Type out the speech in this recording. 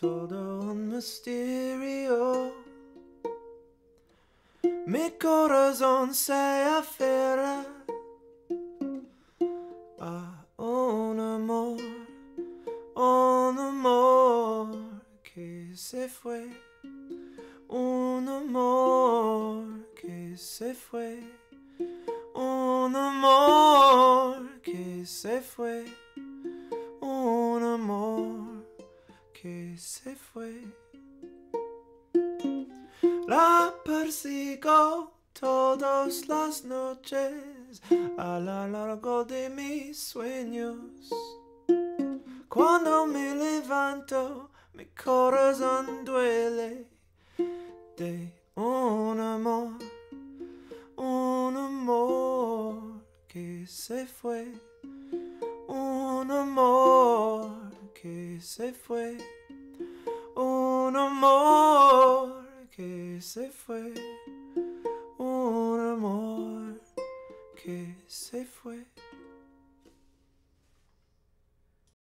todo un misterio. Mi corazón se aferra a un amor, un amor que se fue, un amor que se fue, un amor que se fue, que se fue. La persigo todas las noches a lo largo de mis sueños. Cuando me levanto, mi corazón duele de un amor, un amor que se fue, un amor se fue, un amor que se fue, un amor que se fue.